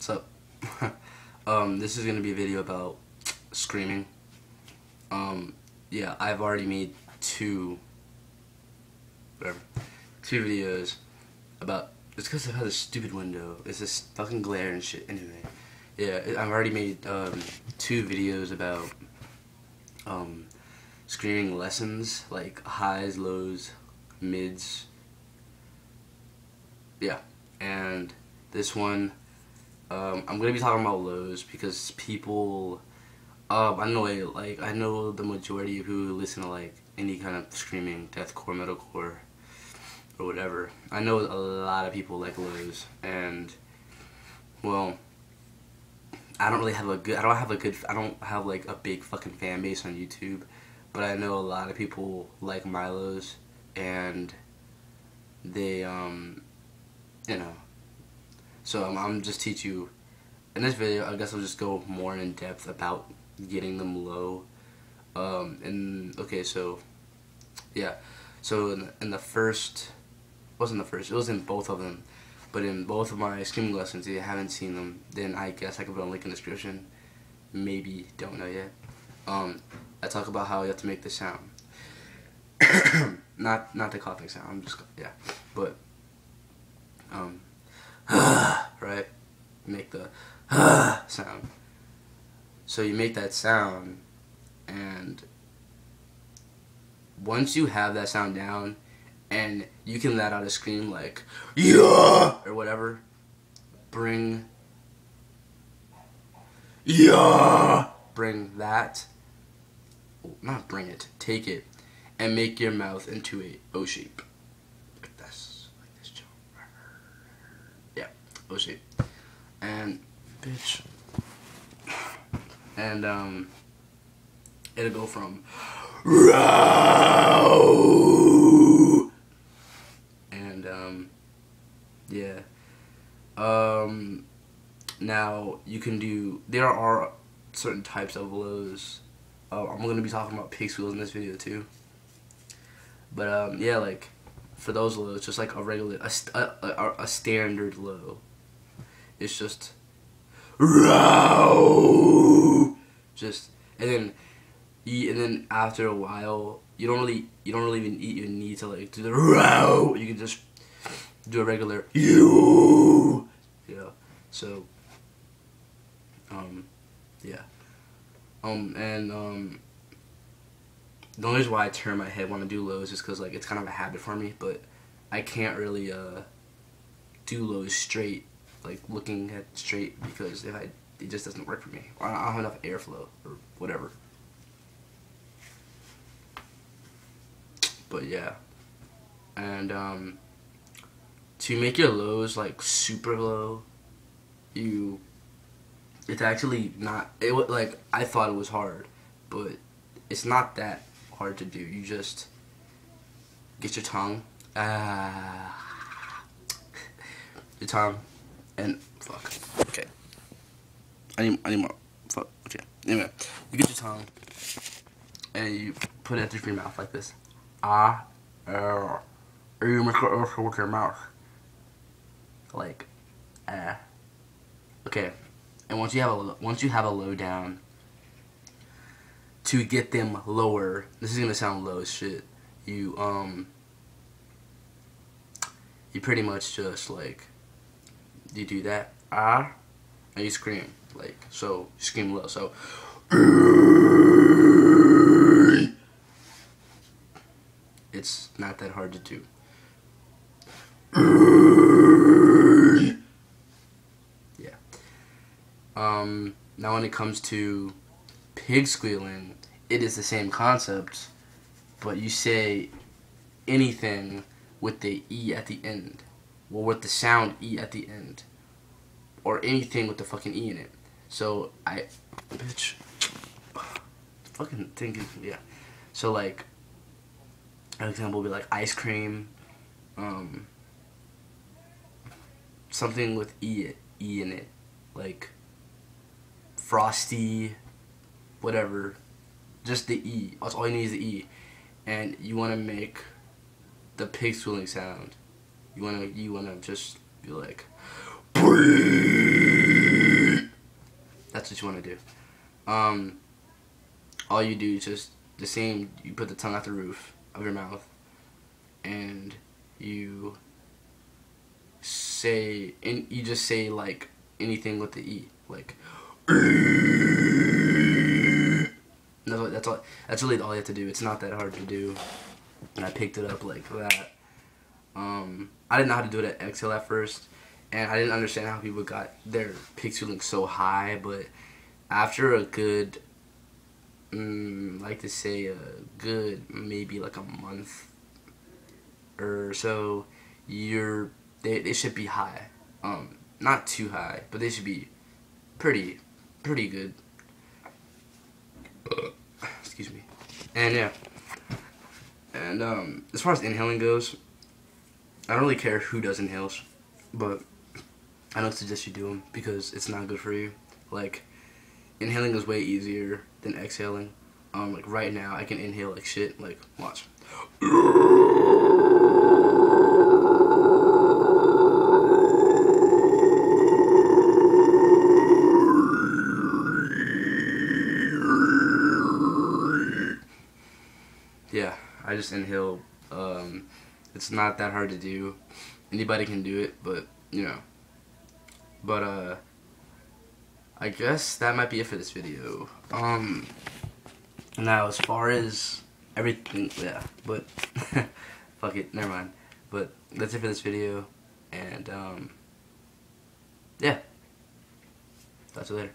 What's up? um, this is gonna be a video about screaming. Um, yeah, I've already made two, whatever, two videos about. It's because I have this stupid window. It's this fucking glare and shit. Anyway, yeah, I've already made um, two videos about um, screaming lessons, like highs, lows, mids. Yeah, and this one um, I'm gonna be talking about lows because people, um, I know like I know the majority of who listen to like any kind of screaming deathcore, metalcore, or whatever. I know a lot of people like lows, and well, I don't really have a good. I don't have a good. I don't have like a big fucking fan base on YouTube, but I know a lot of people like Milo's, and they um, you know so um, I'm just teach you, in this video, I guess I'll just go more in depth about getting them low. Um, and, okay, so, yeah. So in, in the first, wasn't the first, it was in both of them. But in both of my screaming lessons, if you haven't seen them, then I guess I can put a link in the description. Maybe, don't know yet. Um, I talk about how you have to make the sound. not not the coughing sound. I'm just yeah, but um? The ah, sound. So you make that sound, and once you have that sound down, and you can let out a scream like yeah or whatever, bring yeah bring that not bring it take it and make your mouth into a O shape. Oh shit. And bitch. And um it'll go from and um yeah. Um now you can do there are certain types of lows. Uh, I'm gonna be talking about pig squeals in this video too. But um yeah like for those lows, just like a regular, a, a, a standard low. It's just just and then eat and then after a while you don't really you don't really even eat you need to like do the row you can just do a regular you yeah so um yeah. Um and um the only reason why I turn my head when I do lows is because like it's kind of a habit for me but I can't really uh do lows straight like looking at straight because if I it just doesn't work for me. I don't have enough airflow or whatever. But yeah, and um, to make your lows like super low, you it's actually not it was like I thought it was hard, but it's not that hard to do. You just get your tongue, ah, your tongue and fuck. Okay. I need I need more. Fuck. Okay. Anyway, you get your tongue and you put it through your mouth like this. Ah, uh, you make it with your mouth. Like, ah. Okay. And once you have a once you have a low down, to get them lower, this is gonna sound low as shit. You um. You pretty much just like you do that, ah, and you scream, like, so, you scream low, so, it's not that hard to do. Yeah. Um, now when it comes to pig squealing, it is the same concept, but you say anything with the E at the end well, with the sound E at the end. Or anything with the fucking E in it. So, I, bitch, fucking thinking, yeah. So, like, an example would be like ice cream, um, something with E, e in it. Like, frosty, whatever. Just the E. That's all you need is the E. And you want to make the pig squealing sound you wanna you wanna just be like breathe what you want to do. Um, all you do is just the same. You put the tongue out the roof of your mouth, and you say, and you just say like anything with the e, like. That's all, that's all. That's really all you have to do. It's not that hard to do, and I picked it up like that. Um, I didn't know how to do it at Exhale at first, and I didn't understand how people got their pig feeling so high. But after a good, mm, like to say a good maybe like a month or so, you're they, they should be high. Um, not too high, but they should be pretty pretty good. Excuse me. And yeah. And um, as far as inhaling goes, I don't really care who does inhales, but I don't suggest you do them because it's not good for you. Like, inhaling is way easier than exhaling. Um, like right now, I can inhale like shit. Like, watch. Yeah, I just inhale. Um, it's not that hard to do. Anybody can do it, but you know. But uh, I guess that might be it for this video. Um, now as far as everything, yeah, but fuck it, never mind. But that's it for this video, and um, yeah, talk to you later.